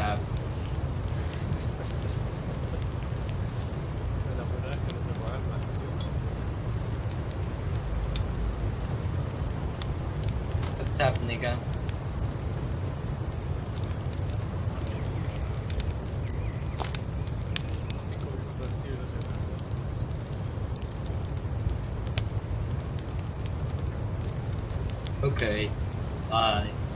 tab. What's up, nigga? Okay. Bye.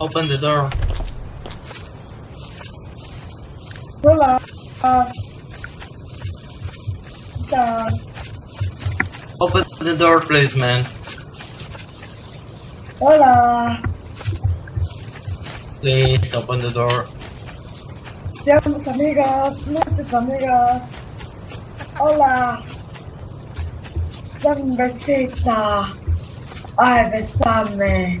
Open the door. Hello. Uh, the... Open the door, please, man. Hola. Please open the door. Seamos amigos, muchas amigos. Hola. Dame un. Ay, besame.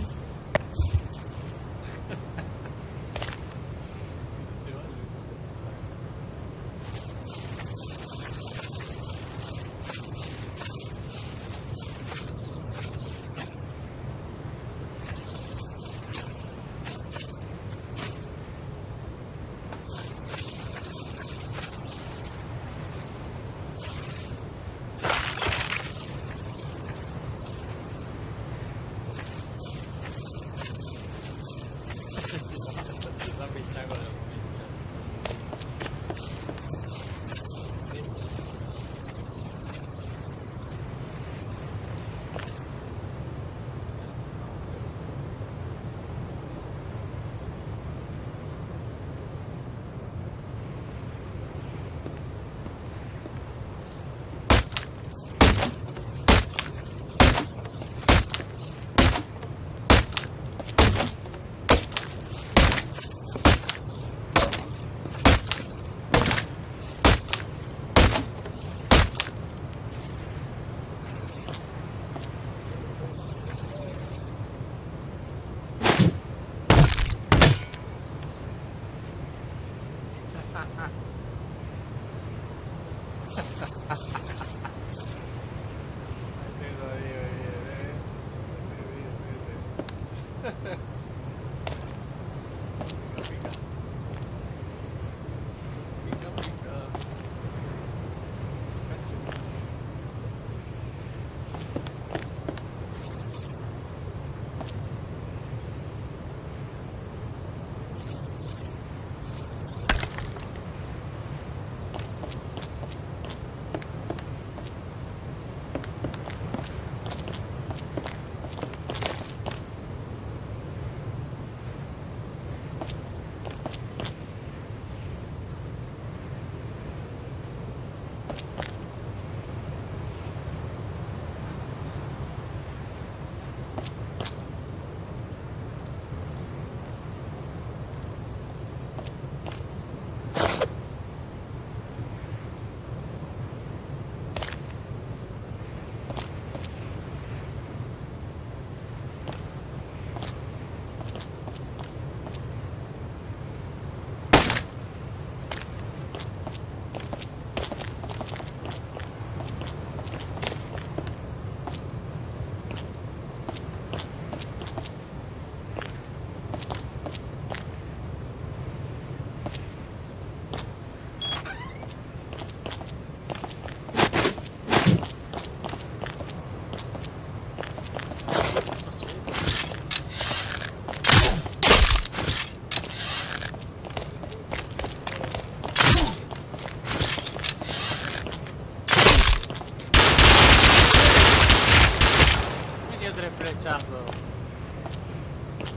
tres flechazos.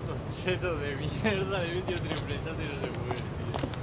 Tocheto de mierda, le metió tres flechazos y no se mueve, tío.